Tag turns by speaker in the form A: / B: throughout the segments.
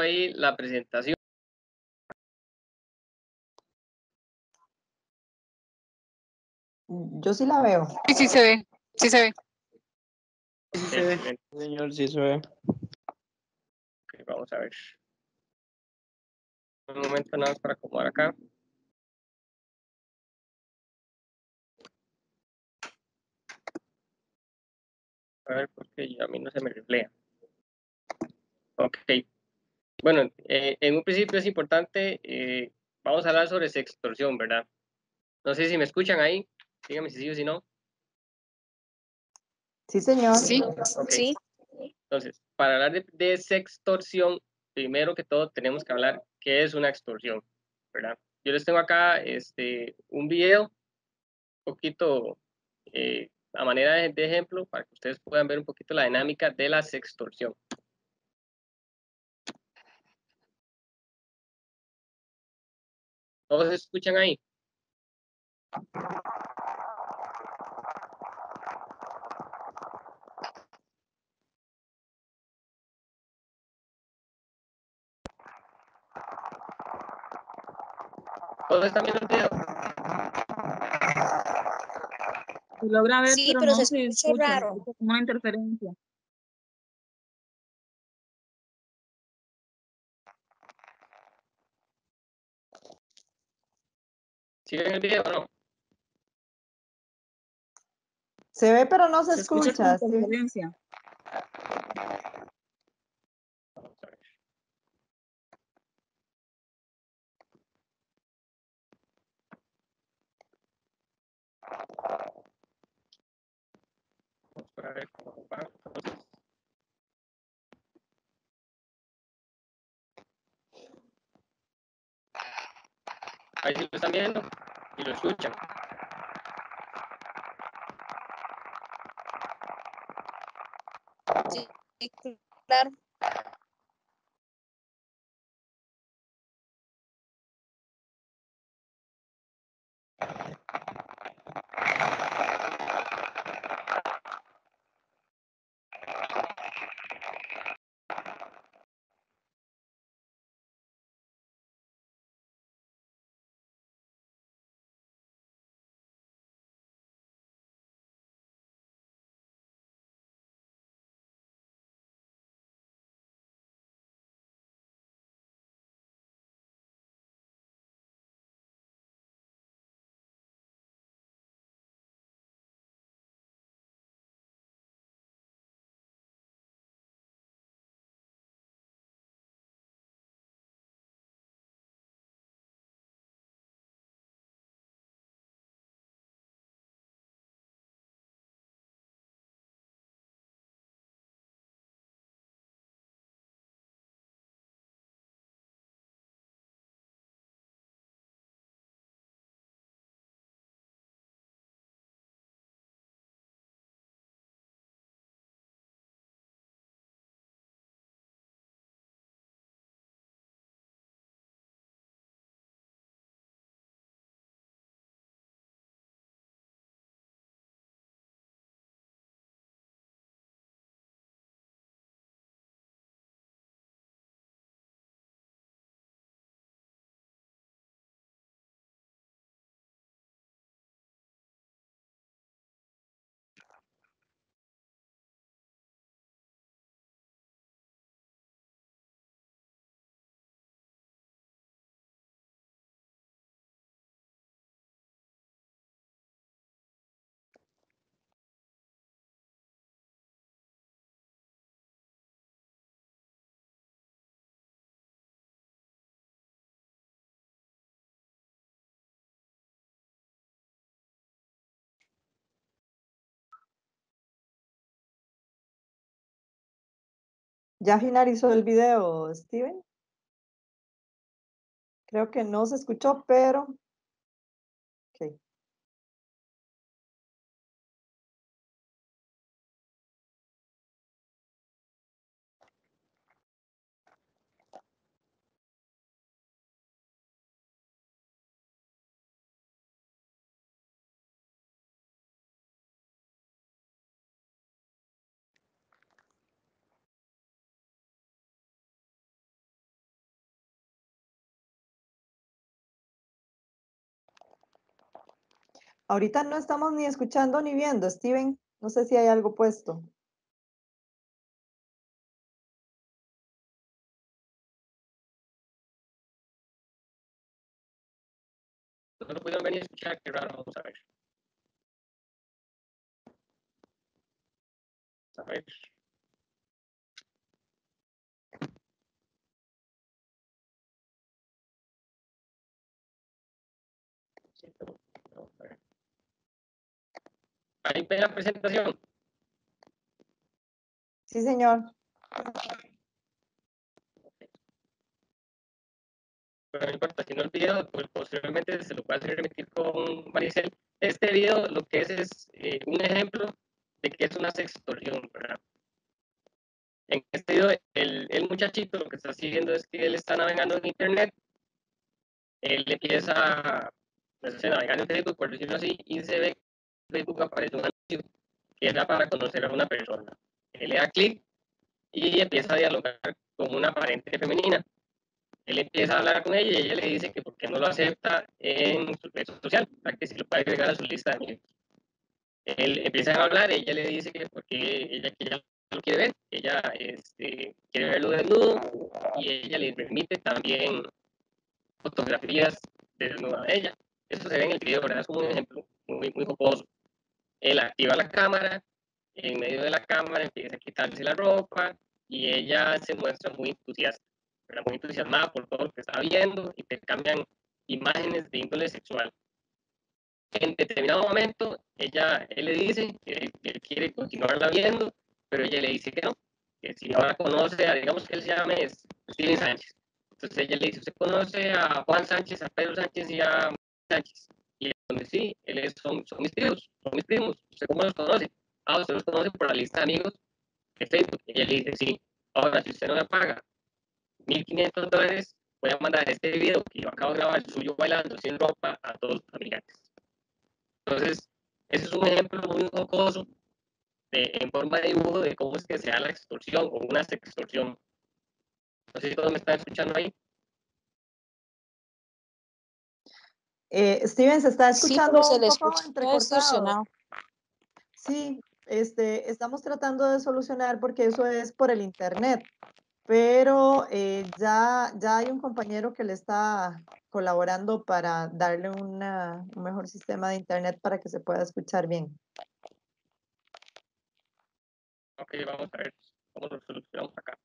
A: ahí la presentación.
B: Yo sí la veo.
C: Sí, sí se ve. Sí se ve.
D: Sí se ve. Señor, sí se ve.
A: Ok, vamos a ver. Un momento nada más para acomodar acá. A ver, porque a mí no se me refleja. Ok. Bueno, eh, en un principio es importante, eh, vamos a hablar sobre sextorsión, ¿verdad? No sé si me escuchan ahí. Díganme si sí o si no.
B: Sí, señor.
C: Sí, sí.
A: Entonces, para hablar de, de sextorsión, primero que todo tenemos que hablar qué es una extorsión, ¿verdad? Yo les tengo acá este, un video, un poquito eh, a manera de, de ejemplo, para que ustedes puedan ver un poquito la dinámica de la sextorsión. ¿Todos se escuchan ahí? ¿Todos están viendo el video?
E: Se logra ver,
C: Sí,
E: pero,
C: pero
E: no
C: se
E: se
C: escucha
E: escucha,
C: raro.
E: como una interferencia.
A: ¿Siguen el video o no?
B: Se ve, pero no se,
E: Se escucha
B: escucha.
A: Ver. Cómo va. Ahí lo están viendo y lo escuchan.
B: ¿Ya finalizó el video, Steven? Creo que no se escuchó, pero... Ahorita no estamos ni escuchando ni viendo, Steven. No sé si hay algo puesto.
A: No lo pudieron venir a escuchar, qué raro, vamos a ver. A ver. Sí, pero- vamos a ver. Ahí ve la presentación.
B: Sí, señor.
A: pero no importa, si no el video, pues posteriormente se lo puede hacer remitir con Maricel. Este video lo que es es eh, un ejemplo de que es una sextorsión, ¿verdad? En este video, el, el muchachito lo que está haciendo es que él está navegando en internet, él empieza pues, a navegar en Facebook, por decirlo así, y se ve que en Facebook aparece un anuncio que era para conocer a una persona. Él le da clic y empieza a dialogar con una aparente femenina él empieza a hablar con ella y ella le dice que por qué no lo acepta en su red social, para que se lo pueda agregar a su lista de amigos. Él empieza a hablar, ella le dice que porque ella, lo quiere ver, ella este, quiere verlo desnudo y ella le permite también fotografías de desnuda de ella. Eso se ve en el video, ¿verdad? Es como un ejemplo muy, muy jocoso. Él activa la cámara, en medio de la cámara empieza a quitarse la ropa y ella se muestra muy entusiasta era muy entusiasmada por todo lo que estaba viendo, y te cambian imágenes de índole sexual. En determinado momento, ella, él le dice que, que él quiere continuarla viendo, pero ella le dice que no, que si ahora conoce a, digamos que él se llama es Steven Sánchez. Entonces ella le dice, ¿usted conoce a Juan Sánchez, a Pedro Sánchez y a Sánchez? Él dice, sí, él son, son mis tíos, son mis primos, ¿usted cómo los conoce? Ah, usted los conoce por la lista de amigos de Facebook. Y le dice, sí, ahora si usted no me paga 1.500 dólares, voy a mandar este video que yo acabo de grabar suyo bailando sin ropa a todos los familiares. Entonces, ese es un ejemplo muy jocoso de, en forma de dibujo de cómo es que se da la extorsión o una sextorsión. No sé si todos me están escuchando ahí.
B: Eh, Steven, se está
C: Sí,
B: escuchando
C: pero se
B: un poco
C: escucha.
B: Sí, este, estamos tratando de solucionar porque eso es por el internet, pero eh, ya, ya hay un compañero que le está colaborando para darle una, un mejor sistema de internet para que se pueda escuchar bien.
A: Ok, vamos a ver cómo lo solucionamos acá.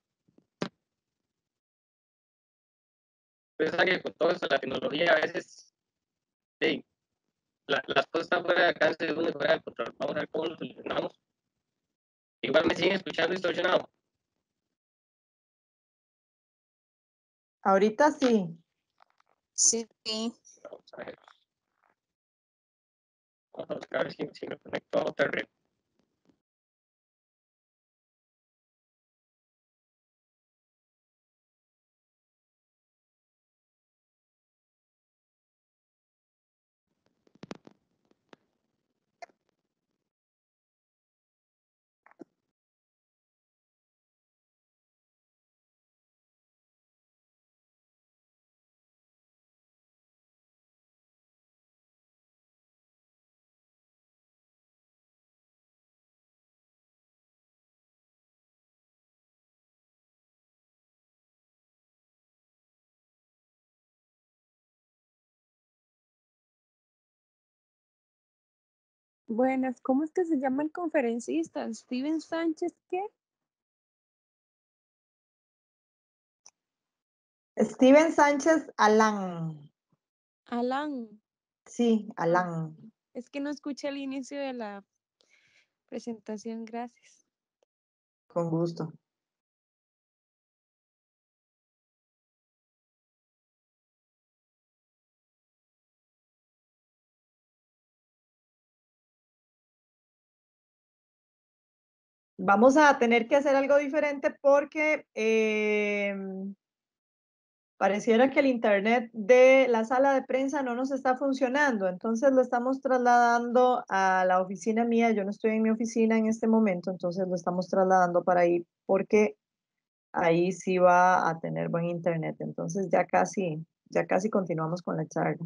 A: Saben que con todo esto, la tecnología a veces, sí, la- las cosas están fuera de alcance de uno y fuera del control. Vamos a ver cómo lo solucionamos. Igual me siguen escuchando distorsionado.
B: Ahorita sí.
C: Sí, sí.
A: Vamos a ver. Vamos a buscar si, si me conecto a otra red.
E: Buenas, ¿cómo es que se llama el conferencista? ¿Steven Sánchez qué?
B: Steven Sánchez Alán.
E: Alan.
B: Sí, Alán.
E: Es que no escuché el inicio de la presentación, gracias.
B: Con gusto. Vamos a tener que hacer algo diferente porque em, pareciera que el internet de la sala de prensa no nos está funcionando. Entonces lo estamos trasladando a la oficina mía. Yo no estoy en mi oficina en este momento, entonces lo estamos trasladando para ahí porque ahí sí va a tener buen internet. Entonces ya casi, ya casi continuamos con la charla.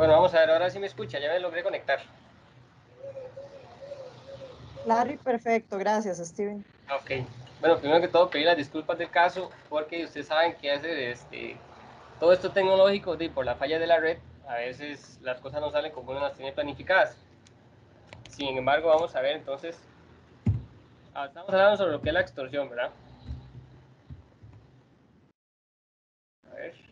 A: Bueno, vamos a ver, ahora sí me escucha, ya me logré conectar.
B: Claro y perfecto, gracias, Steven.
A: Ok. Bueno, primero que todo, pedir las disculpas del caso, porque ustedes saben que hace este, todo esto tecnológico, de, por la falla de la red, a veces las cosas no salen como uno las tiene planificadas. Sin embargo, vamos a ver entonces, ah, estamos hablando sobre lo que es la extorsión, ¿verdad? A ver.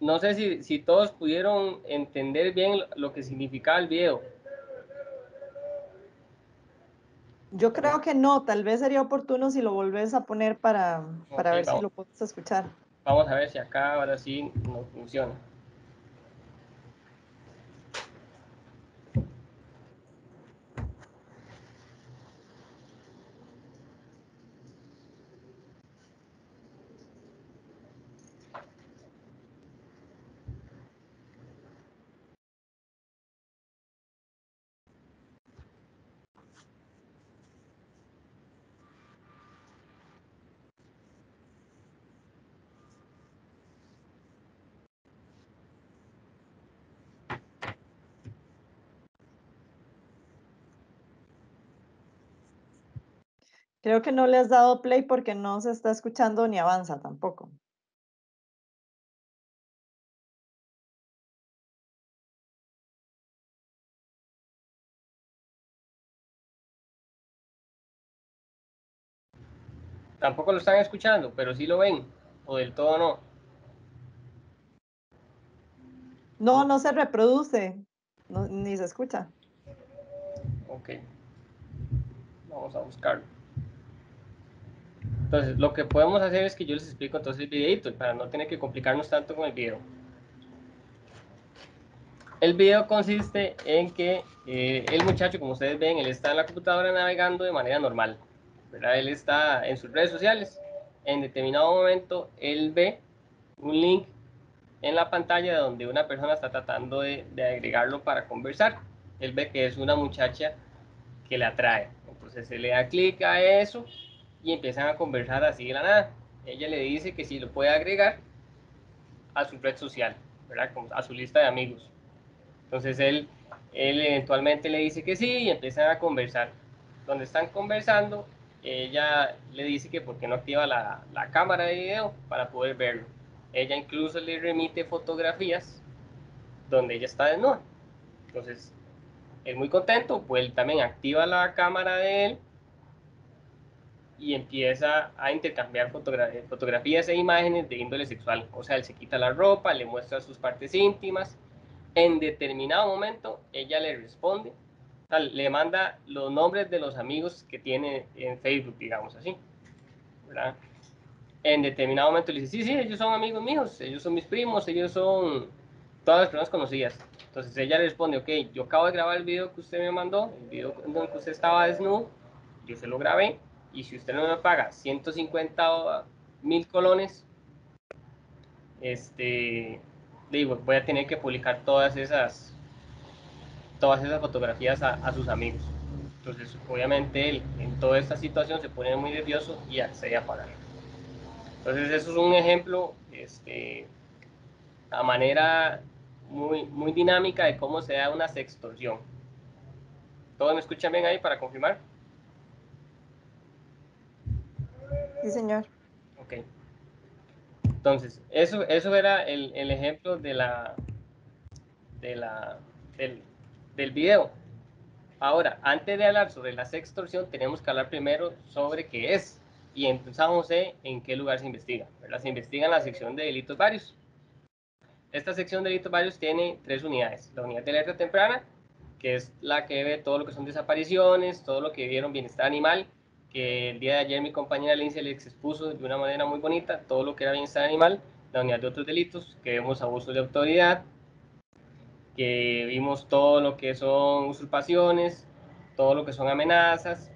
A: No sé si, si todos pudieron entender bien lo, que significaba el video.
B: Yo creo que no, tal vez sería oportuno si lo volvés a poner para, para ver
A: vamos.
B: si lo puedes escuchar.
A: Vamos a ver si acá ahora sí no funciona.
B: Creo que no le has dado play porque no se está escuchando ni avanza tampoco.
A: Tampoco lo están escuchando, pero sí lo ven, o del todo no.
B: No, no se reproduce, no- ni se escucha.
A: Ok. Vamos a buscarlo. Entonces, lo que podemos hacer es que yo les explico entonces el videito para no tener que complicarnos tanto con el video. El video consiste en que eh, el muchacho, como ustedes ven, él está en la computadora navegando de manera normal. ¿verdad? Él está en sus redes sociales. En determinado momento, él ve un link en la pantalla donde una persona está tratando de, de agregarlo para conversar. Él ve que es una muchacha que le atrae. Entonces se le da clic a eso y empiezan a conversar así de la nada. Ella le dice que si lo puede agregar a su red social, ¿verdad? A su lista de amigos. Entonces él, él eventualmente le dice que sí y empiezan a conversar. Donde están conversando, ella le dice que por qué no activa la, la cámara de video para poder verlo. Ella incluso le remite fotografías donde ella está desnuda. Entonces, él muy contento, pues él también activa la cámara de él y empieza a intercambiar fotogra- fotografías e imágenes de índole sexual. O sea, él se quita la ropa, le muestra sus partes íntimas. En determinado momento, ella le responde, o sea, le manda los nombres de los amigos que tiene en Facebook, digamos así. ¿verdad? En determinado momento le dice, sí, sí, ellos son amigos míos, ellos son mis primos, ellos son todas las personas conocidas. Entonces ella le responde, ok, yo acabo de grabar el video que usted me mandó, el video en donde usted estaba desnudo, yo se lo grabé, y si usted no me paga 150 mil colones, este, digo, voy a tener que publicar todas esas, todas esas fotografías a, sus amigos. Entonces, obviamente, él en toda esta situación se pone muy nervioso y accede a pagar. Entonces, eso es un ejemplo, este, a manera muy, muy dinámica de cómo se da una sextorsión. ¿Todos me escuchan bien ahí para confirmar?
B: Sí, señor.
A: Ok. Entonces, eso, eso era el, el ejemplo de la, de la, del, del video. Ahora, antes de hablar sobre la sextorsión, tenemos que hablar primero sobre qué es. Y empezamos en, qué lugar se investiga. ¿verdad? Se investiga en la sección de delitos varios. Esta sección de delitos varios tiene tres unidades. La unidad de alerta temprana, que es la que ve todo lo que son desapariciones, todo lo que vieron bienestar animal, que el día de ayer mi compañera Lindsay les expuso de una manera muy bonita todo lo que era bienestar animal, la unidad de otros delitos, que vemos abuso de autoridad, que vimos todo lo que son usurpaciones, todo lo que son amenazas,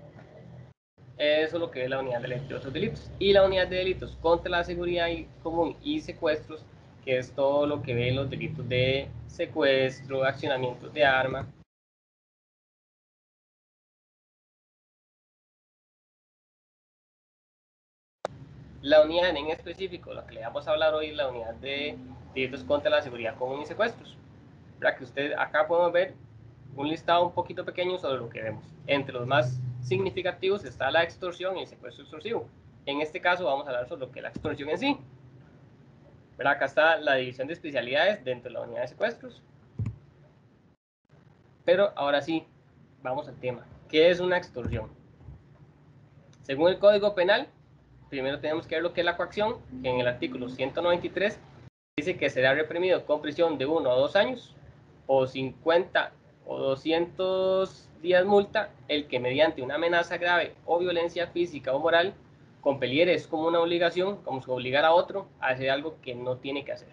A: eso es lo que ve la unidad de, otros delitos. Y la unidad de delitos contra la seguridad y- común y secuestros, que es todo lo que ve los delitos de secuestro, accionamientos de arma, La unidad en específico, la que le vamos a hablar hoy, la unidad de delitos contra la seguridad común y secuestros. Para que usted acá podemos ver un listado un poquito pequeño sobre lo que vemos. Entre los más significativos está la extorsión y el secuestro extorsivo. En este caso vamos a hablar sobre lo que es la extorsión en sí. Pero acá está la división de especialidades dentro de la unidad de secuestros. Pero ahora sí, vamos al tema. ¿Qué es una extorsión? Según el Código Penal, primero tenemos que ver lo que es la coacción, que en el artículo 193 dice que será reprimido con prisión de 1 a 2 años o 50 o 200 días multa el que mediante una amenaza grave o violencia física o moral compeliere es como una obligación, como si obligar a otro a hacer algo que no tiene que hacer.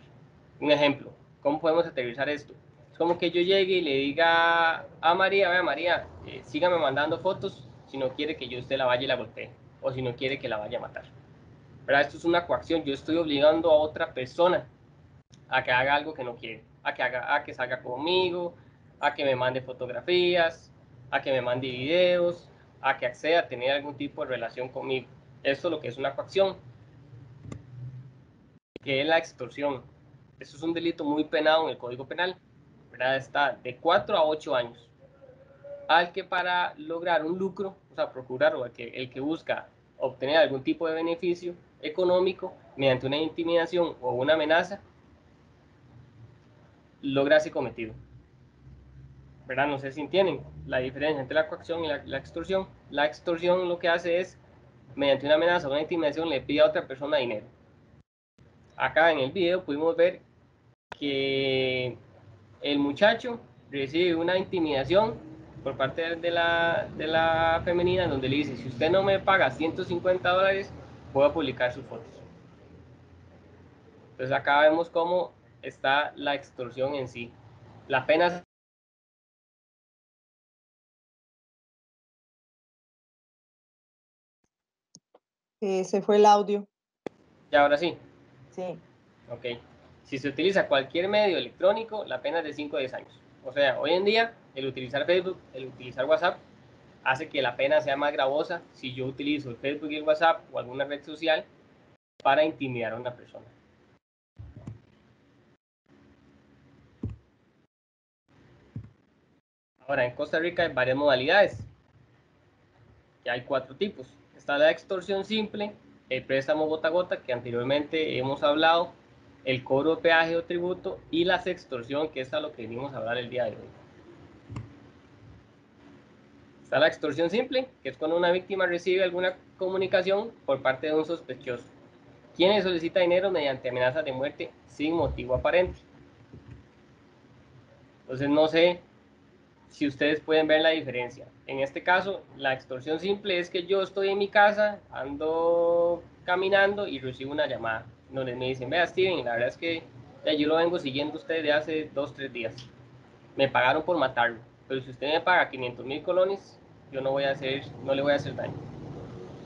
A: Un ejemplo, ¿cómo podemos aterrizar esto? Es como que yo llegue y le diga a María, vea María, eh, sígame mandando fotos si no quiere que yo usted la vaya y la golpee, o si no quiere que la vaya a matar. Pero esto es una coacción, yo estoy obligando a otra persona a que haga algo que no quiere, a que, haga, a que salga conmigo, a que me mande fotografías, a que me mande videos, a que acceda a tener algún tipo de relación conmigo. Esto es lo que es una coacción, que es la extorsión. Eso es un delito muy penado en el Código Penal. ¿verdad? Está de 4 a 8 años. Al que para lograr un lucro, o sea, procurar, o el que, el que busca obtener algún tipo de beneficio económico mediante una intimidación o una amenaza, logra ese cometido. ¿verdad? No sé si entienden la diferencia entre la coacción y la, extorsión. La extorsión lo que hace es, mediante una amenaza o una intimidación, le pide a otra persona dinero. Acá en el video pudimos ver que el muchacho recibe una intimidación por parte de la, de la femenina donde le dice, si usted no me paga 150 dólares, voy a publicar sus fotos. Entonces acá vemos cómo está la extorsión en sí. La pena
B: Eh, se fue el audio.
A: ¿Y ahora sí?
B: Sí.
A: Ok. Si se utiliza cualquier medio electrónico, la pena es de 5 a 10 años. O sea, hoy en día, el utilizar Facebook, el utilizar WhatsApp, hace que la pena sea más gravosa si yo utilizo el Facebook y el WhatsApp o alguna red social para intimidar a una persona. Ahora, en Costa Rica hay varias modalidades. Ya hay cuatro tipos. Está la extorsión simple, el préstamo gota a gota, que anteriormente hemos hablado, el cobro de peaje o tributo y la extorsión, que es a lo que venimos a hablar el día de hoy. Está la extorsión simple, que es cuando una víctima recibe alguna comunicación por parte de un sospechoso, quien le solicita dinero mediante amenazas de muerte sin motivo aparente. Entonces no sé si ustedes pueden ver la diferencia. En este caso, la extorsión simple es que yo estoy en mi casa, ando caminando y recibo una llamada donde me dicen, vea Steven, la verdad es que yo lo vengo siguiendo usted desde hace dos, tres días. Me pagaron por matarlo, pero si usted me paga 500 mil colones, yo no, voy a hacer, no le voy a hacer daño.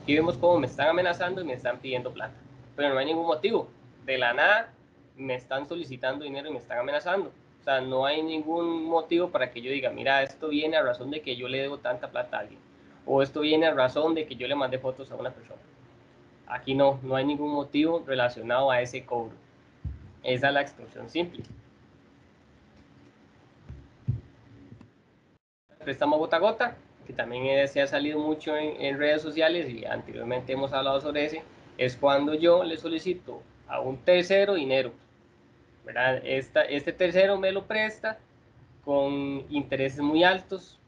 A: Aquí vemos cómo me están amenazando y me están pidiendo plata, pero no hay ningún motivo. De la nada me están solicitando dinero y me están amenazando o sea, no hay ningún motivo para que yo diga, mira, esto viene a razón de que yo le debo tanta plata a alguien. O esto viene a razón de que yo le mandé fotos a una persona. Aquí no, no hay ningún motivo relacionado a ese cobro. Esa es la extorsión simple. préstamo gota a gota, que también se ha salido mucho en, redes sociales y anteriormente hemos hablado sobre ese, es cuando yo le solicito a un tercero dinero este tercero me lo presta con intereses muy altos,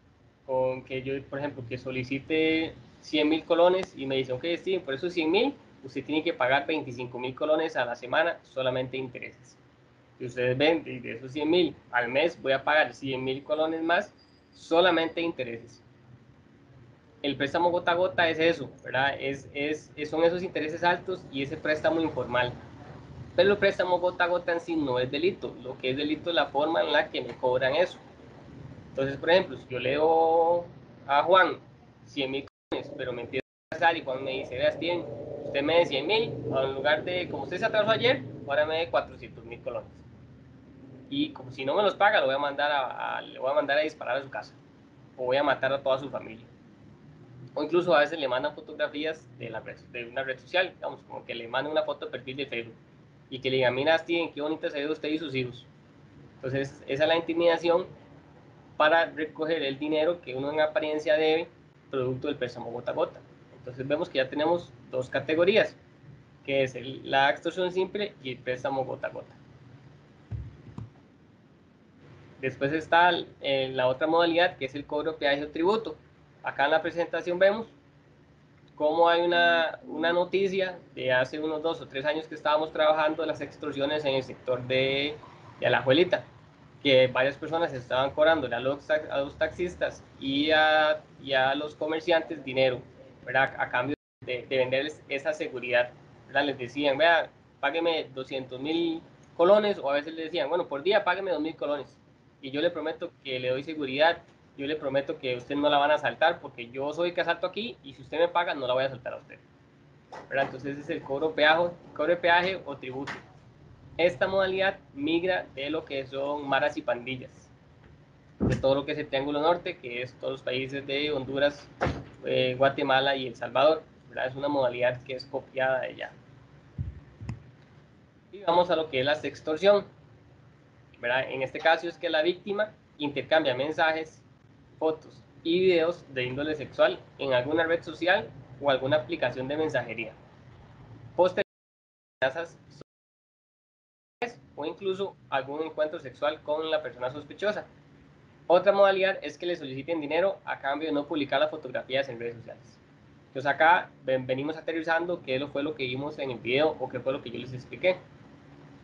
A: con que yo, por ejemplo, que solicite 100 mil colones y me dice, ok, sí, por esos 100 mil, usted tiene que pagar 25 mil colones a la semana solamente intereses. Y ustedes ven, de esos 100 mil al mes voy a pagar 100 mil colones más solamente intereses. El préstamo gota a gota es eso, ¿verdad? Es, es, son esos intereses altos y ese préstamo informal. Pero el préstamo gota a gota en sí no es delito. Lo que es delito es la forma en la que me cobran eso. Entonces, por ejemplo, si yo leo a Juan 100 mil pero me empiezo a casar y Juan me dice, vea, Steven, usted me dé 100 mil, en lugar de, como usted se atrasó ayer, ahora me dé 400 mil colones. Y como si no me los paga, lo voy a mandar a, le voy a mandar a disparar a su casa. O voy a matar a toda su familia. o incluso a veces le mandan fotografías de, la red, de una red social, digamos, como que le mandan una foto de perfil de Facebook y que le digan, mira Steven, qué bonita se ve usted y sus hijos. Entonces, esa es la intimidación para recoger el dinero que uno en apariencia debe producto del préstamo gota a gota. Entonces vemos que ya tenemos dos categorías, que es la extorsión simple y el préstamo gota a gota. Después está la otra modalidad, que es el cobro peaje o tributo. Acá en la presentación vemos cómo hay una, una noticia de hace unos dos o tres años que estábamos trabajando las extorsiones en el sector de, de Alajuelita, que varias personas estaban cobrando a los, a los taxistas y a, y a, los comerciantes dinero, ¿verdad? A cambio de, de venderles esa seguridad. ¿verdad? Les decían, vea, págueme 200 mil colones, o a veces les decían, bueno, por día págueme 2 mil colones y yo le prometo que le doy seguridad, yo le prometo que usted no la van a saltar porque yo soy que asalto aquí y si usted me paga no la voy a saltar a usted. ¿verdad? Entonces es el cobro, peaje, cobro peaje o tributo. Esta modalidad migra de lo que son maras y pandillas, de todo lo que es el Triángulo Norte, que es todos los países de Honduras, eh, Guatemala y El Salvador. Es una modalidad que es copiada de allá. Y vamos a lo que es la extorsión en este caso es que la víctima intercambia mensajes, fotos y videos de índole sexual en alguna red social o alguna aplicación de mensajería. Posteriormente, o incluso algún encuentro sexual con la persona sospechosa. Otra modalidad es que le soliciten dinero a cambio de no publicar las fotografías en redes sociales. Entonces acá venimos aterrizando qué fue lo que vimos en el video o qué fue lo que yo les expliqué.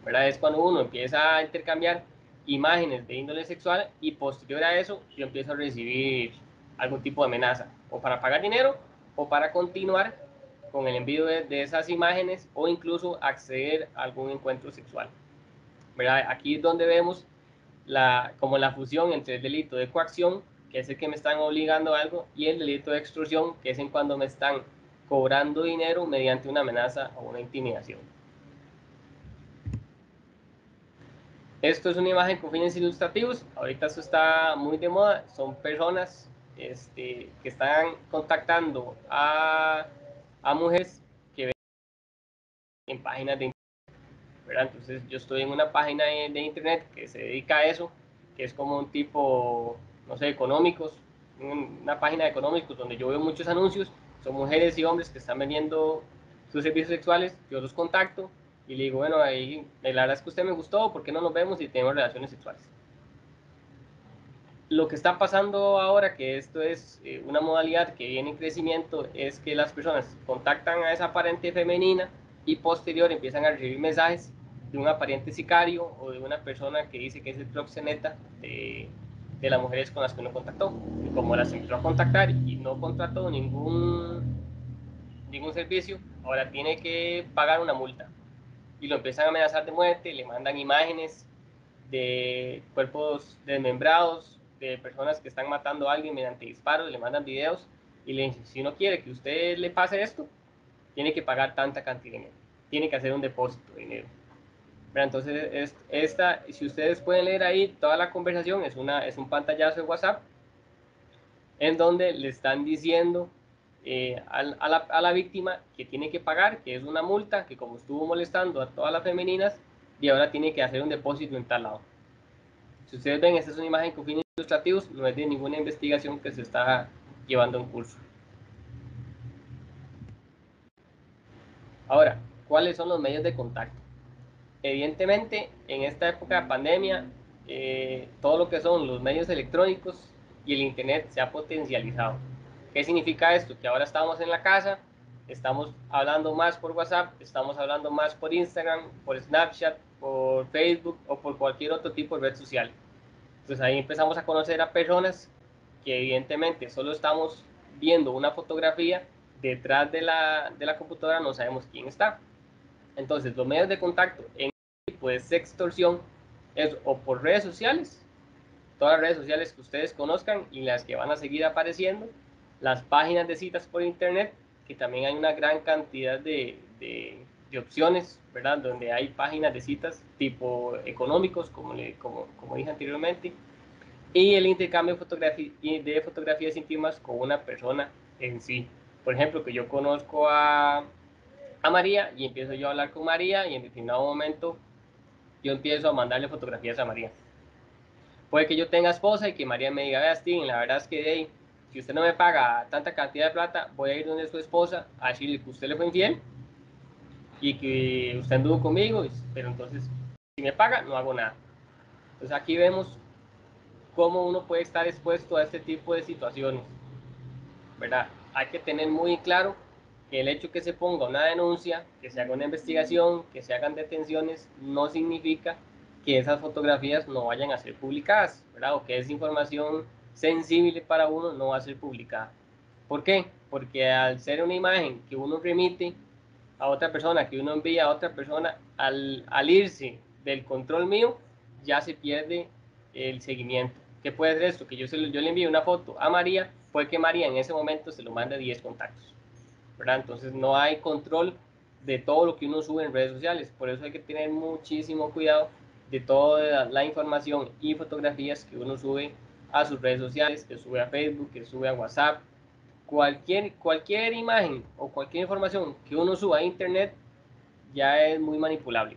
A: ¿verdad? Es cuando uno empieza a intercambiar imágenes de índole sexual y posterior a eso yo empiezo a recibir algún tipo de amenaza, o para pagar dinero o para continuar con el envío de, esas imágenes o incluso acceder a algún encuentro sexual. Aquí es donde vemos la, como la fusión entre el delito de coacción, que es el que me están obligando a algo, y el delito de extorsión, que es cuando me están cobrando dinero mediante una amenaza o una intimidación. Esto es una imagen con fines ilustrativos. Ahorita eso está muy de moda. Son personas este, que están contactando a, a mujeres que ven en páginas de internet. Entonces yo estoy en una página de, de, internet que se dedica a eso, que es como un tipo, no sé, económicos, una página de económicos donde yo veo muchos anuncios. Son mujeres y hombres que están vendiendo sus servicios sexuales. Yo los contacto, y le digo, bueno, ahí, la verdad es que usted me gustó, ¿por qué no nos vemos y tenemos relaciones sexuales? Lo que está pasando ahora, que esto es eh, una modalidad que viene en crecimiento, es que las personas contactan a esa aparente femenina y posterior empiezan a recibir mensajes de un aparente sicario o de una persona que dice que es el proxeneta de, de las mujeres con las que uno contactó. Y como las empezó a contactar y no contrató ningún, ningún servicio, ahora tiene que pagar una multa y lo empiezan a amenazar de muerte, le mandan imágenes de cuerpos desmembrados, de personas que están matando a alguien mediante disparos, le mandan videos y le dicen, si no quiere que usted le pase esto, tiene que pagar tanta cantidad de dinero, tiene que hacer un depósito de dinero. Entonces, esta, si ustedes pueden leer ahí toda la conversación, es, una, es un pantallazo de WhatsApp en donde le están diciendo eh, a, la, a, la, víctima que tiene que pagar, que es una multa, que como estuvo molestando a todas las femeninas, y ahora tiene que hacer un depósito en tal lado. Si ustedes ven, esta es una imagen con fines ilustrativos, no es de ninguna investigación que se está llevando en curso. Ahora, ¿cuáles son los medios de contacto? Evidentemente, en esta época de pandemia, eh, todo lo que son los medios electrónicos y el Internet se ha potencializado ¿Qué significa esto? Que ahora estamos en la casa, estamos hablando más por WhatsApp, estamos hablando más por Instagram, por Snapchat, por Facebook o por cualquier otro tipo de red social. Entonces ahí empezamos a conocer a personas que evidentemente solo estamos viendo una fotografía, detrás de la, de la computadora no sabemos quién está. Entonces los medios de contacto en tipo de extorsión es o por redes sociales, todas las redes sociales que ustedes conozcan y las que van a seguir apareciendo, las páginas de citas por internet, que también hay una gran cantidad de, de, opciones, ¿verdad? Donde hay páginas de citas tipo económicos, como, le, como, como dije anteriormente, y el intercambio de, fotografía, de fotografías íntimas con una persona en sí. Por ejemplo, que yo conozco a, María y empiezo yo a hablar con María y en determinado momento yo empiezo a mandarle fotografías a María. Puede que yo tenga esposa y que María me diga, vea, Steven, la verdad es que hey, si usted no me paga tanta cantidad de plata, voy a ir donde su esposa a decirle que usted le fue infiel y que usted anduvo conmigo, pero entonces, si me paga, no hago nada. Entonces aquí vemos cómo uno puede estar expuesto a este tipo de situaciones, ¿verdad? Hay que tener muy claro que el hecho que se ponga una denuncia, que se haga una investigación, que se hagan detenciones, no significa que esas fotografías no vayan a ser publicadas, ¿verdad? O que esa información sensible para uno no va a ser publicada. ¿Por qué? Porque al ser una imagen que uno remite a otra persona, que uno envía a otra persona, al, al irse del control mío, ya se pierde el seguimiento. ¿Qué puede ser esto? Que yo, se yo le envíe una foto a María, puede que María en ese momento se lo mande a 10 contactos. ¿verdad? Entonces no hay control de todo lo que uno sube en redes sociales. Por eso hay que tener muchísimo cuidado de toda la información y fotografías que uno sube a sus redes sociales, que sube a Facebook, que sube a WhatsApp. Cualquier, cualquier imagen o cualquier información que uno suba a Internet ya es muy manipulable.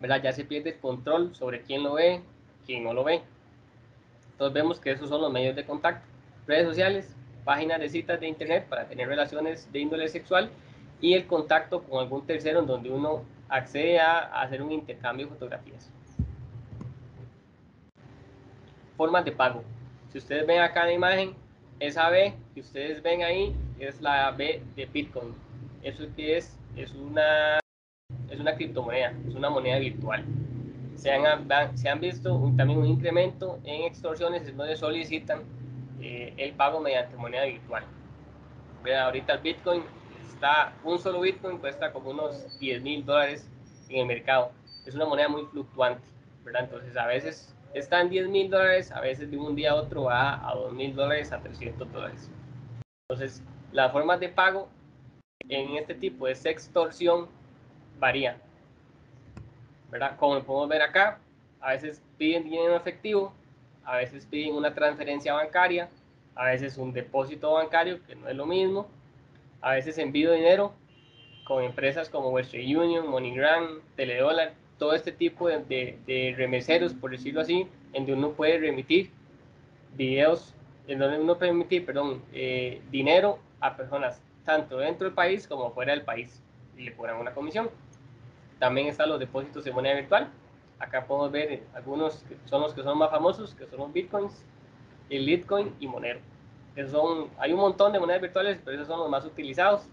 A: Ya se pierde el control sobre quién lo ve, quién no lo ve. Entonces vemos que esos son los medios de contacto. Redes sociales, páginas de citas de Internet para tener relaciones de índole sexual y el contacto con algún tercero en donde uno accede a hacer un intercambio de fotografías. Formas de pago. Si ustedes ven acá en la imagen, esa B que ustedes ven ahí es la B de Bitcoin. Eso que es, es una, es una criptomoneda, es una moneda virtual. Se han, se han visto también un incremento en extorsiones en donde solicitan eh, el pago mediante moneda virtual. Vean, ahorita el Bitcoin está, un solo Bitcoin cuesta como unos 10 mil dólares en el mercado. Es una moneda muy fluctuante, ¿verdad? Entonces a veces está en 10 mil dólares, a veces de un día a otro va a 2 mil dólares, a 300 dólares. Entonces, las formas de pago en este tipo de extorsión varían, ¿verdad? Como podemos ver acá, a veces piden dinero efectivo, a veces piden una transferencia bancaria, a veces un depósito bancario, que no es lo mismo, a veces envío dinero con empresas como Western Union, MoneyGram, Teledollar, todo este tipo de, de, de, remeseros, por decirlo así, en donde uno puede remitir videos, en donde uno puede remitir, perdón, eh, dinero a personas tanto dentro del país como fuera del país y le cobran una comisión. También están los depósitos de moneda virtual. Acá podemos ver algunos que son los que son más famosos, que son los bitcoins, el Litecoin y Monero. son, hay un montón de monedas virtuales, pero esos son los más utilizados.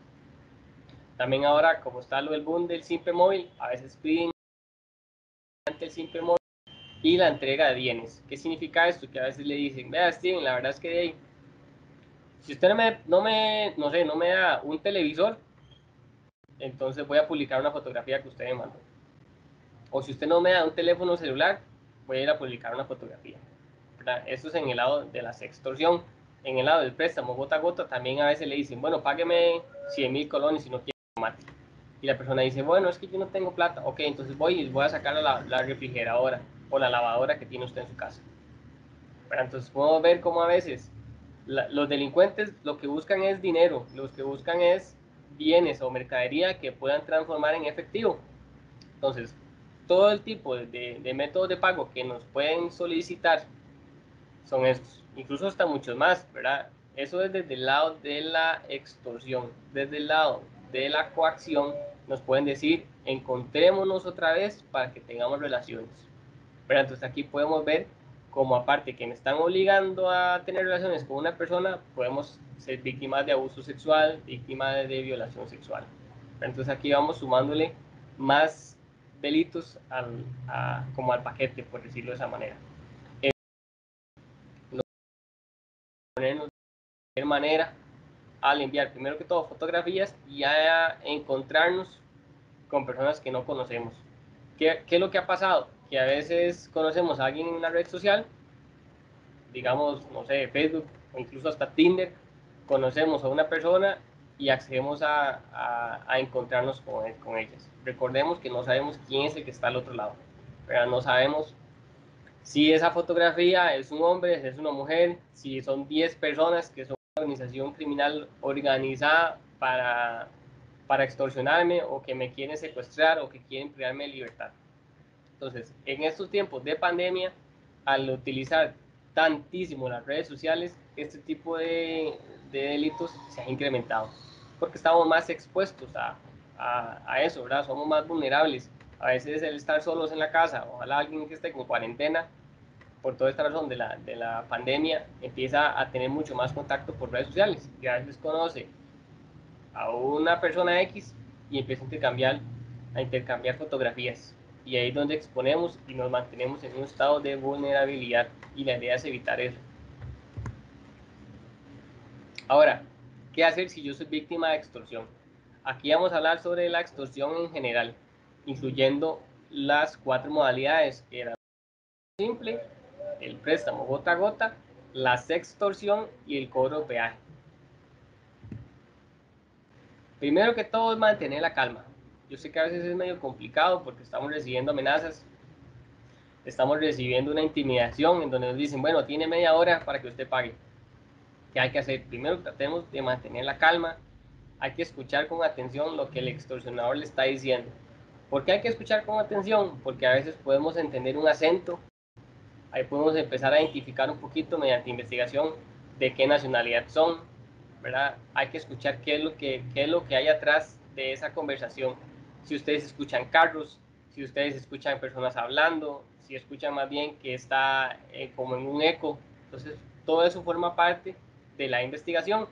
A: También ahora, como está lo del boom del simple móvil, a veces piden el simple móvil y la entrega de bienes. ¿Qué significa esto? Que a veces le dicen, vea Steven, la verdad es que si usted no me, no me, no sé, no me da un televisor, entonces voy a publicar una fotografía que usted me mandó. O si usted no me da un teléfono celular, voy a ir a publicar una fotografía. ¿verdad? Esto es en el lado de la extorsión. En el lado del préstamo gota a gota, también a veces le dicen, bueno, págueme 100 mil colones si no quiere tomate. Y la persona dice, bueno, es que yo no tengo plata. Ok, entonces voy y voy a sacar la, la refrigeradora o la lavadora que tiene usted en su casa. Pero entonces podemos ver cómo a veces la, los delincuentes lo que buscan es dinero, los que buscan es bienes o mercadería que puedan transformar en efectivo. Entonces, todo el tipo de, de, métodos de pago que nos pueden solicitar son estos, incluso hasta muchos más, ¿verdad? Eso es desde el lado de la extorsión, desde el lado de la coacción, nos pueden decir, encontrémonos otra vez para que tengamos relaciones. Pero entonces aquí podemos ver como aparte que me están obligando a tener relaciones con una persona, podemos ser víctimas de abuso sexual, víctimas de violación sexual. Entonces aquí vamos sumándole más delitos al, a, como al paquete, por decirlo de esa manera. Eh, de manera al enviar primero que todo fotografías y a encontrarnos con personas que no conocemos. ¿Qué, ¿Qué, es lo que ha pasado? Que a veces conocemos a alguien en una red social, digamos, no sé, Facebook o incluso hasta Tinder, conocemos a una persona y accedemos a, a, a encontrarnos con, con, ellas. Recordemos que no sabemos quién es el que está al otro lado, pero no sabemos si esa fotografía es un hombre, es una mujer, si son 10 personas que son organización criminal organizada para, para extorsionarme o que me quieren secuestrar o que quieren privarme de libertad. Entonces, en estos tiempos de pandemia, al utilizar tantísimo las redes sociales, este tipo de, de delitos se ha incrementado, porque estamos más expuestos a, a, eso, ¿verdad? Somos más vulnerables. A veces el estar solos en la casa, ojalá alguien que esté con cuarentena, por toda esta razón de la, de la pandemia, empieza a tener mucho más contacto por redes sociales. Y a veces conoce a una persona X y empieza a intercambiar, a intercambiar fotografías. Y ahí es donde exponemos y nos mantenemos en un estado de vulnerabilidad. Y la idea es evitar eso. Ahora, ¿qué hacer si yo soy víctima de extorsión? Aquí vamos a hablar sobre la extorsión en general, incluyendo las cuatro modalidades, que era simple, el préstamo gota a gota, la sextorsión y el cobro de peaje. Primero que todo es mantener la calma. Yo sé que a veces es medio complicado porque estamos recibiendo amenazas, estamos recibiendo una intimidación en donde nos dicen, bueno, tiene media hora para que usted pague. ¿Qué hay que hacer? Primero tratemos de mantener la calma, hay que escuchar con atención lo que el extorsionador le está diciendo. ¿Por qué hay que escuchar con atención? Porque a veces podemos entender un acento Ahí podemos empezar a identificar un poquito mediante investigación de qué nacionalidad son, ¿verdad? Hay que escuchar qué es lo que, qué es lo que hay atrás de esa conversación. Si ustedes escuchan carros, si ustedes escuchan personas hablando, si escuchan más bien que está eh, como en un eco. Entonces, todo eso forma parte de la investigación,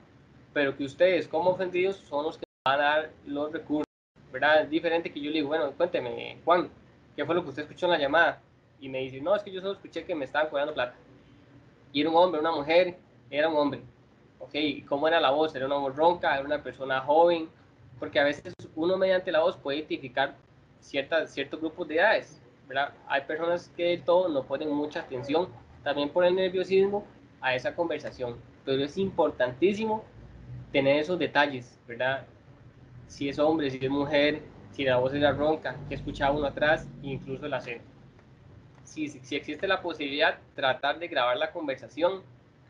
A: pero que ustedes como ofendidos son los que van a dar los recursos, ¿verdad? Es diferente que yo le digo, bueno, cuénteme, Juan, ¿qué fue lo que usted escuchó en la llamada? y me dice, no, es que yo solo escuché que me estaban cobrando plata. Y era un hombre, una mujer, era un hombre. Ok, ¿cómo era la voz? Era una voz ronca, era una persona joven, porque a veces uno mediante la voz puede identificar ciertas, ciertos grupos de edades, ¿verdad? Hay personas que del todo no ponen mucha atención, también por el nerviosismo, a esa conversación. Pero es importantísimo tener esos detalles, ¿verdad? Si es hombre, si es mujer, si la voz era ronca, que escuchaba uno atrás, incluso el acento si, si existe la posibilidad, tratar de grabar la conversación.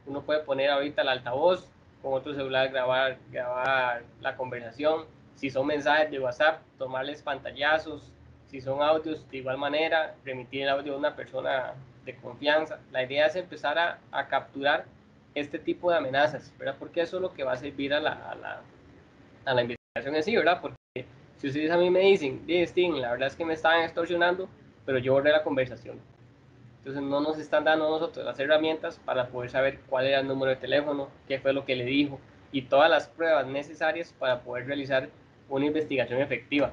A: Uno puede poner ahorita el altavoz, con otro celular grabar, grabar la conversación. Si son mensajes de WhatsApp, tomarles pantallazos. Si son audios, de igual manera, remitir el audio a una persona de confianza. La idea es empezar a, a capturar este tipo de amenazas, ¿verdad? Porque eso es lo que va a servir a la, a la, a la investigación en sí, ¿verdad? Porque si ustedes a mí me dicen, Sting, la verdad es que me estaban extorsionando, pero yo borré la conversación. Entonces no nos están dando nosotros las herramientas para poder saber cuál era el número de teléfono, qué fue lo que le dijo y todas las pruebas necesarias para poder realizar una investigación efectiva.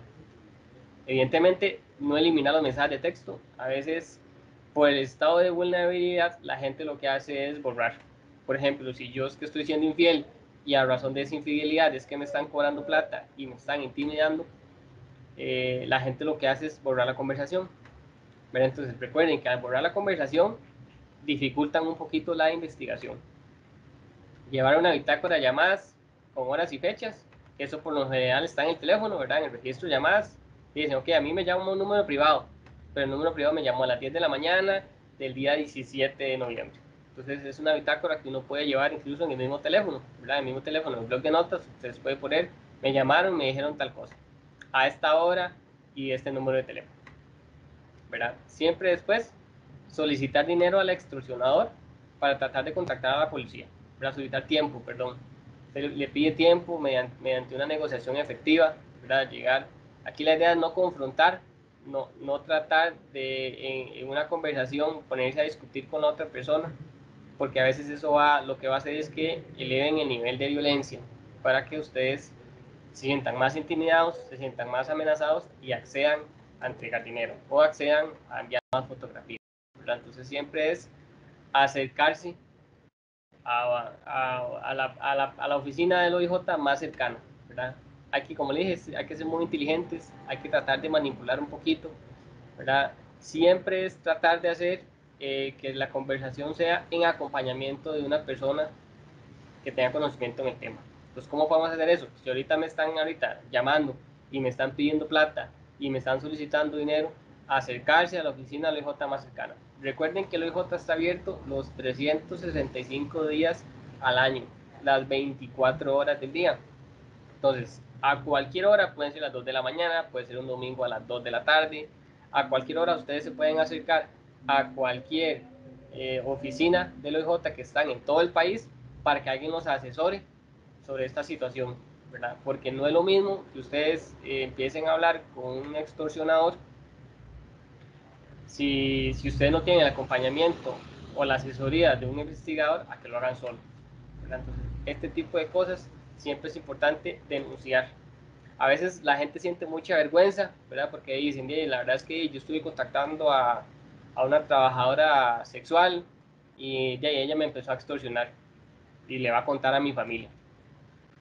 A: Evidentemente no eliminar los mensajes de texto. A veces por el estado de vulnerabilidad la gente lo que hace es borrar. Por ejemplo, si yo es que estoy siendo infiel y a razón de esa infidelidad es que me están cobrando plata y me están intimidando, eh, la gente lo que hace es borrar la conversación entonces recuerden que al borrar la conversación dificultan un poquito la investigación. Llevar una bitácora de llamadas con horas y fechas, eso por lo general está en el teléfono, ¿verdad? En el registro de llamadas. dicen, ok, a mí me llama un número privado, pero el número privado me llamó a las 10 de la mañana del día 17 de noviembre. Entonces es una bitácora que uno puede llevar incluso en el mismo teléfono, ¿verdad? En el mismo teléfono, en el blog de notas, ustedes pueden poner, me llamaron, me dijeron tal cosa, a esta hora y este número de teléfono. ¿verdad? Siempre después solicitar dinero al extorsionador para tratar de contactar a la policía, para solicitar tiempo, perdón. Se le pide tiempo mediante, una negociación efectiva, ¿verdad? Llegar. Aquí la idea es no confrontar, no, no tratar de en, una conversación ponerse a discutir con la otra persona, porque a veces eso va, lo que va a hacer es que eleven el nivel de violencia para que ustedes se sientan más intimidados, se sientan más amenazados y accedan a entregar dinero o accedan a enviar más fotografías. Entonces siempre es acercarse a, a, la, a, la, oficina del OIJ más cercana. ¿verdad? Hay que, como le dije, hay que ser muy inteligentes, hay que tratar de manipular un poquito. ¿verdad? Siempre es tratar de hacer eh, que la conversación sea en acompañamiento de una persona que tenga conocimiento en el tema. Entonces, ¿cómo podemos hacer eso? Si ahorita me están ahorita llamando y me están pidiendo plata y me están solicitando dinero, acercarse a la oficina del OIJ más cercana. Recuerden que el OIJ está abierto los 365 días al año. las 24 horas del día. Entonces, a cualquier hora, pueden ser las 2 de la mañana, puede ser un domingo a las 2 de la tarde, a cualquier hora ustedes se pueden acercar a cualquier eh, oficina del OIJ que están en todo el país para que alguien los asesore sobre esta situación, ¿verdad? Porque no es lo mismo que ustedes eh, empiecen a hablar con un extorsionador si, si ustedes no tienen el acompañamiento o la asesoría de un investigador a que lo hagan solo. Entonces, este tipo de cosas siempre es importante denunciar. A veces la gente siente mucha vergüenza, ¿verdad? Porque dicen, la verdad es que yo estuve contactando a, a una trabajadora sexual y ya ella me empezó a extorsionar y le va a contar a mi familia.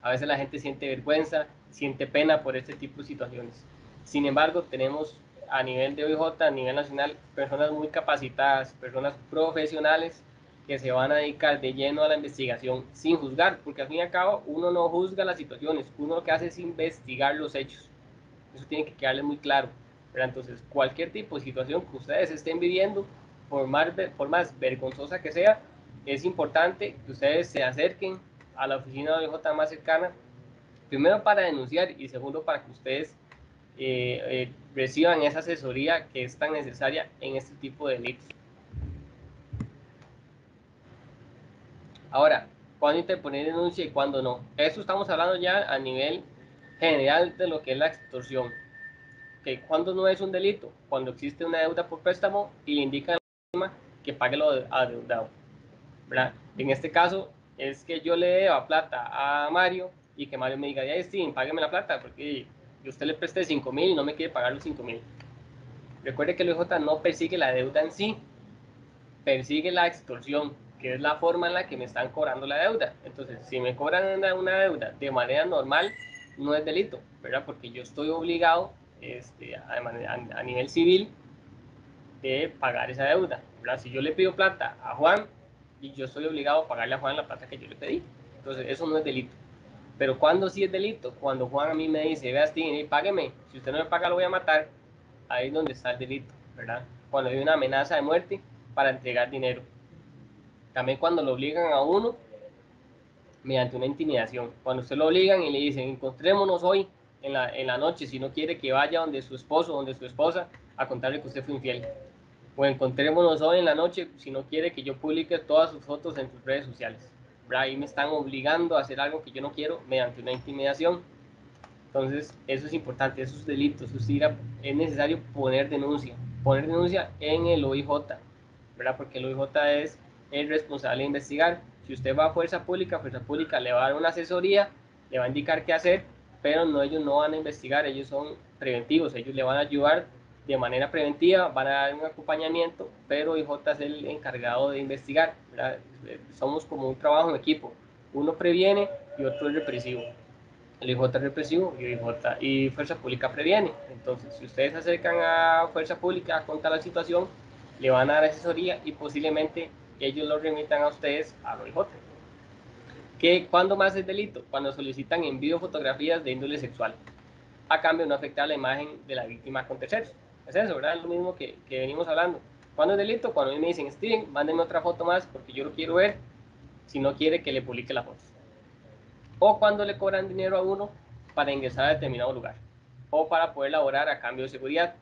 A: A veces la gente siente vergüenza, siente pena por este tipo de situaciones. Sin embargo, tenemos a nivel de OIJ, a nivel nacional, personas muy capacitadas, personas profesionales que se van a dedicar de lleno a la investigación sin juzgar, porque al fin y al cabo uno no juzga las situaciones, uno lo que hace es investigar los hechos. Eso tiene que quedarle muy claro. Pero entonces, cualquier tipo de situación que ustedes estén viviendo, por más, por más vergonzosa que sea, es importante que ustedes se acerquen a la oficina de OIJ más cercana, primero para denunciar y segundo para que ustedes eh, eh, reciban esa asesoría que es tan necesaria en este tipo de delitos. Ahora, ¿cuándo interponer denuncia y cuándo no? Eso estamos hablando ya a nivel general de lo que es la extorsión. Que cuando no es un delito, cuando existe una deuda por préstamo y le indican a la víctima que pague lo adeudado. ¿verdad? En este caso es que yo le deba plata a Mario y que Mario me diga, ya Steven, págame la plata porque yo usted le preste 5 mil y no me quiere pagar los 5 mil. Recuerde que el OIJ no persigue la deuda en sí, persigue la extorsión, que es la forma en la que me están cobrando la deuda. Entonces, si me cobran una deuda de manera normal, no es delito, ¿verdad? Porque yo estoy obligado este, a, a, nivel civil de pagar esa deuda. ¿verdad? Si yo le pido plata a Juan y yo estoy obligado a pagarle a Juan la plata que yo le pedí, entonces eso no es delito. Pero cuando sí es delito, cuando Juan a mí me dice, vea Steven, págueme, si usted no me paga lo voy a matar, ahí es donde está el delito, ¿verdad? Cuando hay una amenaza de muerte para entregar dinero. También cuando lo obligan a uno mediante una intimidación. Cuando usted lo obligan y le dicen, encontrémonos hoy en la, en la noche, si no quiere que vaya donde su esposo, donde su esposa, a contarle que usted fue infiel. O encontrémonos hoy en la noche, si no quiere que yo publique todas sus fotos en sus redes sociales. Ahí me están obligando a hacer algo que yo no quiero mediante una intimidación. Entonces, eso es importante, esos delitos, es necesario poner denuncia, poner denuncia en el OIJ, ¿verdad? Porque el OIJ es el responsable de investigar. Si usted va a Fuerza Pública, Fuerza Pública le va a dar una asesoría, le va a indicar qué hacer, pero no, ellos no van a investigar, ellos son preventivos, ellos le van a ayudar de manera preventiva, van a dar un acompañamiento, pero IJ es el encargado de investigar. Somos como un trabajo en equipo. Uno previene y otro es represivo. El IJ es represivo y, IJ, y Fuerza Pública previene. Entonces, si ustedes se acercan a Fuerza Pública a contar la situación, le van a dar asesoría y posiblemente ellos lo remitan a ustedes a lo IJ. ¿Qué, ¿Cuándo más es delito? Cuando solicitan envío fotografías de índole sexual, a cambio de no afectar la imagen de la víctima con terceros. Es eso, ¿verdad? Es lo mismo que, que venimos hablando. ¿Cuándo es delito? Cuando a mí me dicen, Steven, mándenme otra foto más porque yo lo quiero ver si no quiere que le publique la foto. O cuando le cobran dinero a uno para ingresar a determinado lugar. O para poder laborar a cambio de seguridad.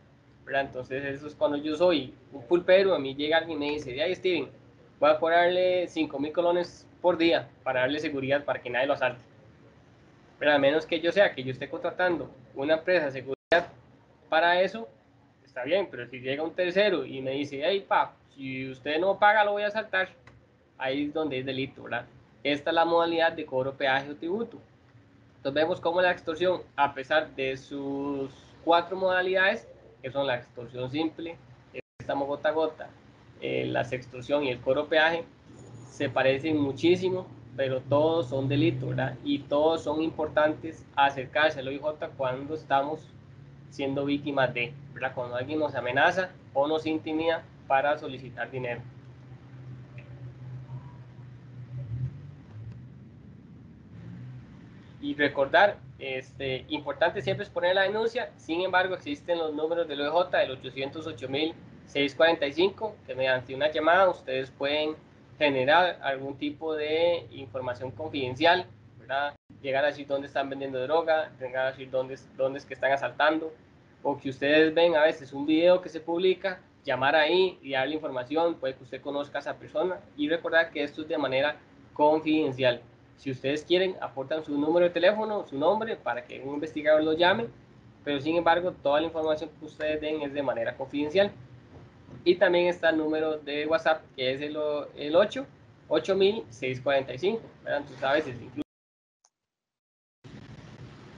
A: ¿verdad? Entonces eso es cuando yo soy un pulpero, a mí llega alguien y me dice, ay Steven, voy a cobrarle 5 mil colones por día para darle seguridad para que nadie lo asalte. Pero a menos que yo sea que yo esté contratando una empresa de seguridad para eso, está bien, pero si llega un tercero y me dice, hey, pa, si usted no paga, lo voy a saltar, ahí es donde es delito, ¿verdad? Esta es la modalidad de cobro, peaje o tributo. Entonces vemos cómo la extorsión, a pesar de sus cuatro modalidades, que son la extorsión simple, el préstamo gota a gota, eh, la extorsión y el cobro peaje, se parecen muchísimo, pero todos son delitos, ¿verdad? Y todos son importantes acercarse al OIJ cuando estamos siendo víctimas de, ¿verdad? Cuando alguien nos amenaza o nos intimida para solicitar dinero. Y recordar, este, importante siempre es poner la denuncia, sin embargo existen los números del OEJ, el 808.645, que mediante una llamada ustedes pueden generar algún tipo de información confidencial, ¿verdad? Llegar a decir dónde están vendiendo droga, llegar a decir dónde, dónde es que están asaltando, o que ustedes ven a veces un video que se publica, llamar ahí y darle información, puede que usted conozca a esa persona y recordar que esto es de manera confidencial. Si ustedes quieren, aportan su número de teléfono, su nombre, para que un investigador lo llame, pero sin embargo, toda la información que ustedes den es de manera confidencial. Y también está el número de WhatsApp, que es el, el 8 8645, ¿verdad? Entonces a veces incluso...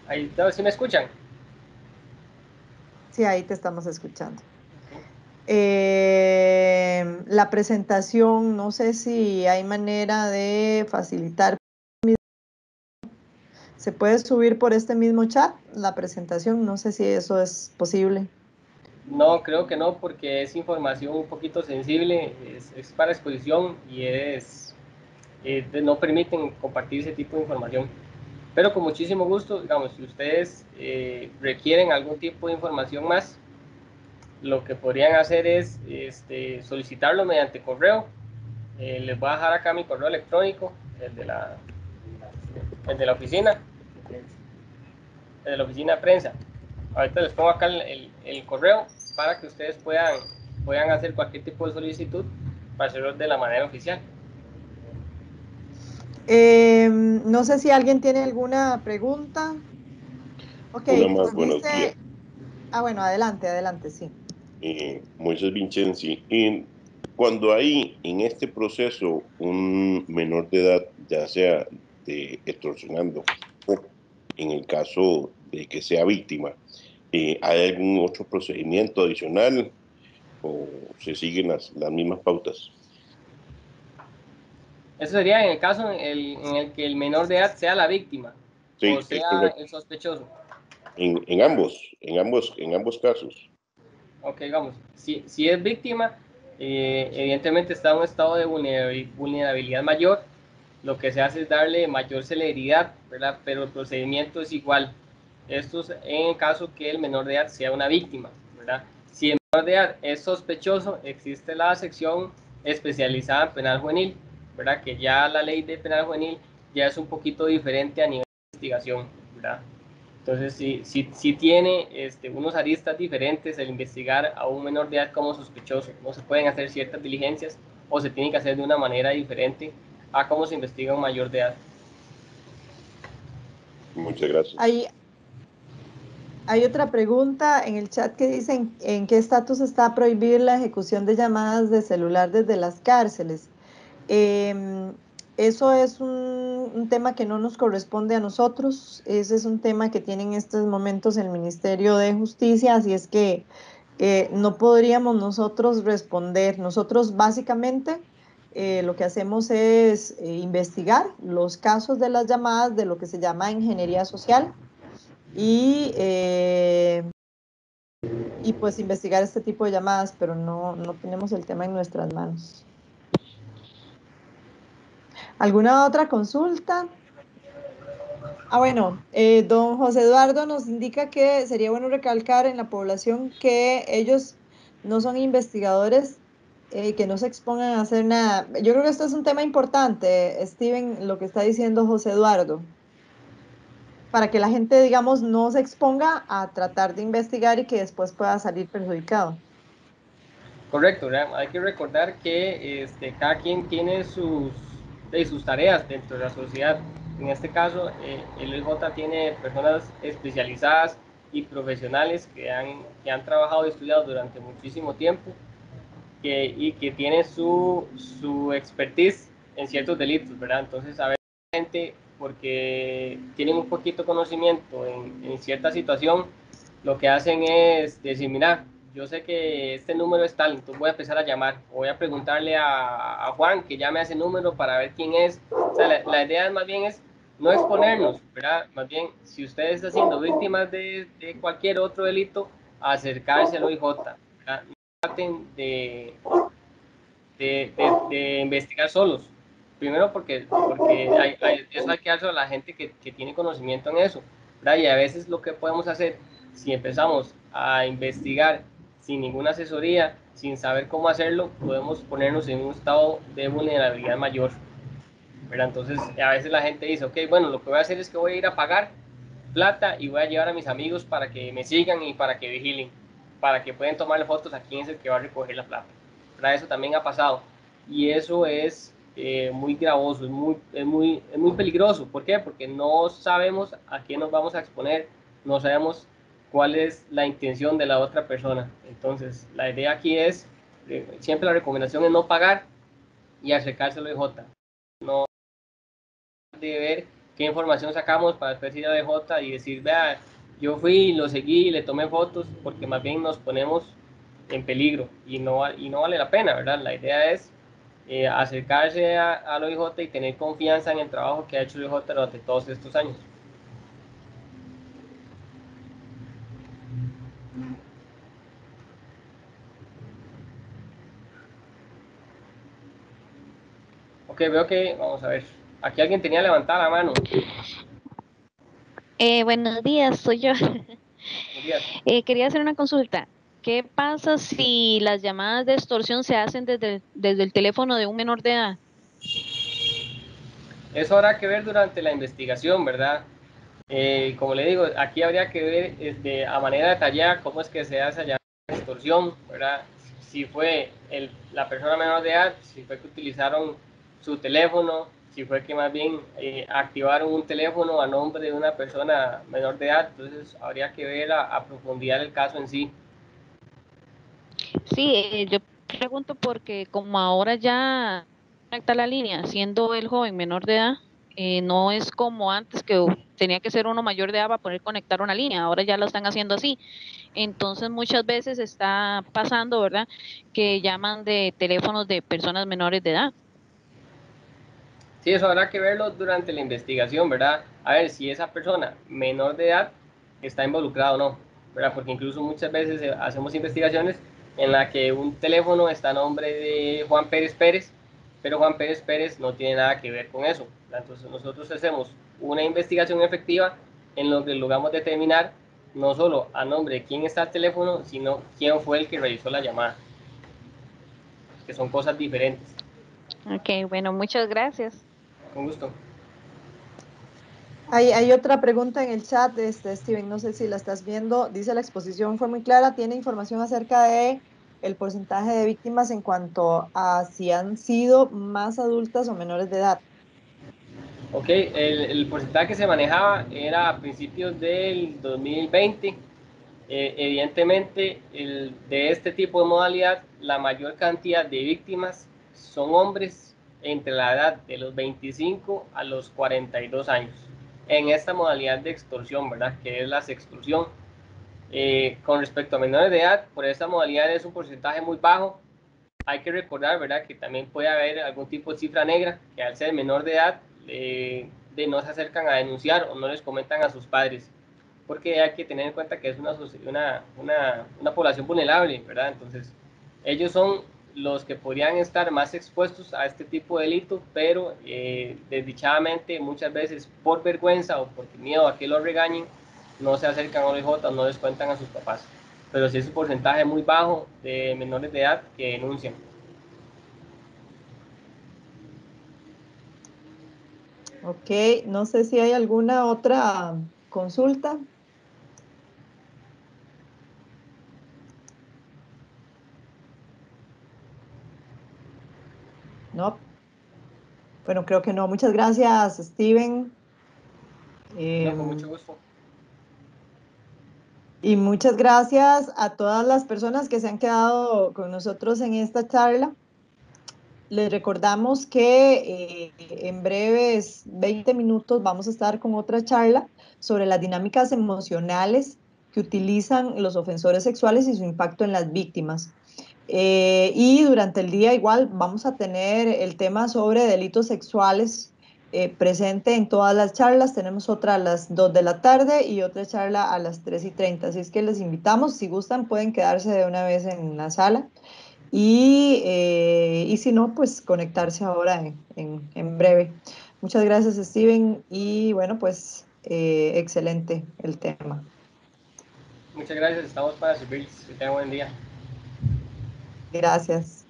A: Ahí, ¿sí me escuchan?
B: Sí, ahí te estamos escuchando. Eh, la presentación, no sé si hay manera de facilitar. ¿Se puede subir por este mismo chat la presentación? No sé si eso es posible.
A: No, creo que no, porque es información un poquito sensible, es, para exposición y es eh, no permiten compartir ese tipo de información. Pero con muchísimo gusto, digamos, si ustedes eh, requieren algún tipo de información más, lo que podrían hacer es este, solicitarlo mediante correo. Eh, les voy a dejar acá mi correo electrónico, el de la, el de la oficina, el de la oficina de prensa. Ahorita les pongo acá el, el, correo para que ustedes puedan, puedan hacer cualquier tipo de solicitud para hacerlo de la manera oficial.
B: Eh, no sé si alguien tiene alguna pregunta. Ok.
F: buenos días.
B: Ah, bueno, adelante, adelante, sí.
F: Eh, Moisés Vincenzi. Y cuando hay en este proceso un menor de edad, ya sea de extorsionando o en el caso de que sea víctima, eh, ¿hay algún otro procedimiento adicional o se siguen las, las mismas pautas?
A: Eso sería en el caso en el, que el menor de edad sea la víctima o sea el sospechoso.
F: En, en, ambos, en ambos, en ambos casos.
A: Ok, vamos. Si, si es víctima, eh, evidentemente está en un estado de vulnerabilidad mayor. Lo que se hace es darle mayor celeridad, ¿verdad? Pero el procedimiento es igual. Esto es en el caso que el menor de edad sea una víctima, ¿verdad? Si el menor de edad es sospechoso, existe la sección especializada en penal juvenil ¿verdad? Que ya la ley de penal juvenil ya es un poquito diferente a nivel de investigación, ¿verdad? Entonces, sí, sí, sí tiene este, unos aristas diferentes el investigar a un menor de edad como sospechoso. No se pueden hacer ciertas diligencias o se tiene que hacer de una manera diferente a cómo se investiga un mayor de edad.
F: Muchas gracias.
B: Hay, hay otra pregunta en el chat que dicen en qué estatus está prohibir la ejecución de llamadas de celular desde las cárceles. Em, eso es un, tema que no nos corresponde a nosotros, ese es un tema que tiene en estos momentos el Ministerio de Justicia, así es que eh, no podríamos nosotros responder. Nosotros básicamente eh, lo que hacemos es eh, investigar los casos de las llamadas de lo que se llama ingeniería social y, y pues investigar este tipo de llamadas, pero no, no tenemos el tema en nuestras manos. ¿Alguna otra consulta? Ah, bueno, eh, don José Eduardo nos indica que sería bueno recalcar en la población que ellos no son investigadores eh, que no se expongan a hacer nada. Yo creo que esto es un tema importante, Steven, lo que está diciendo José Eduardo, para que la gente, digamos, no se exponga a tratar de investigar y que después pueda salir perjudicado.
A: Correcto, hay que recordar que este, cada quien tiene sus de sus tareas dentro de la sociedad. En este caso, eh, el IJ tiene personas especializadas y profesionales que han, que han trabajado y estudiado durante muchísimo tiempo que, y que tienen su, su expertise en ciertos delitos, ¿verdad? Entonces, a veces gente, porque tienen un poquito conocimiento en, cierta situación, lo que hacen es decir, mira, yo sé que este número es tal, entonces voy a empezar a llamar, voy a preguntarle a, Juan que llame a ese número para ver quién es. Sea, la, idea más bien es no exponernos, ¿verdad? Más bien, si usted está siendo víctima de, cualquier otro delito, acercarse al OIJ, ¿verdad? No traten de, investigar solos. Primero porque, porque hay, eso hay que hacerlo a la gente que, que tiene conocimiento en eso, ¿verdad? Y a veces lo que podemos hacer, si empezamos a investigar sin ninguna asesoría, sin saber cómo hacerlo, podemos ponernos en un estado de vulnerabilidad mayor. Entonces, a veces la gente dice, ok, bueno, lo que voy a hacer es que voy a ir a pagar plata y voy a llevar a mis amigos para que me sigan y para que vigilen, para que puedan tomar fotos a quién es el que va a recoger la plata. ¿verdad? Eso también ha pasado. Y eso es eh, muy gravoso, es muy, es, muy, es muy peligroso. ¿Por qué? Porque no sabemos a qué nos vamos a exponer, no sabemos cuál es la intención de la otra persona. Entonces, la idea aquí es, eh, siempre la recomendación es no pagar y acercárselo de J. No de ver qué información sacamos para después ir a DJ y decir, vea, yo fui, lo seguí, le tomé fotos, porque más bien nos ponemos en peligro y no, y no vale la pena, ¿verdad? La idea es eh, acercarse a, al OIJ y tener confianza en el trabajo que ha hecho el OIJ durante todos estos años. Ok, veo que, vamos a ver, aquí alguien tenía levantada la mano.
G: Eh, buenos días, soy yo.
A: Buenos días.
G: Eh, quería hacer una consulta. ¿Qué pasa si las llamadas de extorsión se hacen desde, desde el teléfono de un menor de edad?
A: Eso habrá que ver durante la investigación, ¿verdad? Eh, como le digo, aquí habría que ver este, a manera detallada cómo es que se hace la extorsión, ¿verdad? Si fue la persona menor de edad, si fue que utilizaron su teléfono, si fue que más bien eh, activaron un teléfono a nombre de una persona menor de edad, entonces habría que ver a, a profundidad el caso en sí.
G: Sí, eh, yo pregunto porque como ahora ya conecta la línea, siendo el joven menor de edad, eh, no es como antes que tenía que ser uno mayor de edad para poder conectar una línea, ahora ya lo están haciendo así. Entonces muchas veces está pasando, ¿verdad? Que llaman de teléfonos de personas menores de edad.
A: Sí, eso habrá que verlo durante la investigación, ¿verdad? A ver si esa persona menor de edad está involucrada o no, ¿verdad? Porque incluso muchas veces eh, hacemos investigaciones en la que un teléfono está a nombre de Juan Pérez Pérez, pero Juan Pérez Pérez no tiene nada que ver con eso. Entonces nosotros hacemos una investigación efectiva en lo que logramos determinar no solo a nombre de quién está el teléfono, sino quién fue el que realizó la llamada, que son cosas diferentes.
G: Ok, bueno, muchas gracias.
A: Con gusto.
B: Hay, hay otra pregunta en el chat, este, Steven, no sé si la estás viendo. Dice la exposición fue muy clara, tiene información acerca de el porcentaje de víctimas en cuanto a si han sido más adultas o menores de edad.
A: Ok, el, porcentaje que se manejaba era a principios del 2020. Eh, evidentemente, el, de este tipo de modalidad, la mayor cantidad de víctimas son hombres entre la edad de los 25 a los 42 años en esta modalidad de extorsión, ¿verdad? Que es la sextorsión. Eh, con respecto a menores de edad, por esta modalidad es un porcentaje muy bajo. Hay que recordar, ¿verdad? Que también puede haber algún tipo de cifra negra que al ser menor de edad eh, de no se acercan a denunciar o no les comentan a sus padres. Porque hay que tener en cuenta que es una, una, una, una población vulnerable, ¿verdad? Entonces, ellos son los que podrían estar más expuestos a este tipo de delito, pero eh, desdichadamente muchas veces por vergüenza o por miedo a que los regañen, no se acercan a OIJ, no les cuentan a sus papás. Pero sí es un porcentaje muy bajo de menores de edad que denuncian.
B: Ok, no sé si hay alguna otra consulta. No. Bueno, creo que no. Muchas gracias, Steven.
A: No, con mucho gusto.
B: Y muchas gracias a todas las personas que se han quedado con nosotros en esta charla. Les recordamos que eh, en breves 20 minutos vamos a estar con otra charla sobre las dinámicas emocionales que utilizan los ofensores sexuales y su impacto en las víctimas. Eh, y durante el día igual vamos a tener el tema sobre delitos sexuales eh, presente en todas las charlas. Tenemos otra a las 2 de la tarde y otra charla a las 3 y 30. Así es que les invitamos, si gustan pueden quedarse de una vez en la sala y, eh, y si no, pues conectarse ahora en, en, en, breve. Muchas gracias Steven y bueno, pues eh, excelente el tema.
A: Muchas gracias, estamos para servirles. Que tengan buen día.
B: Gracias.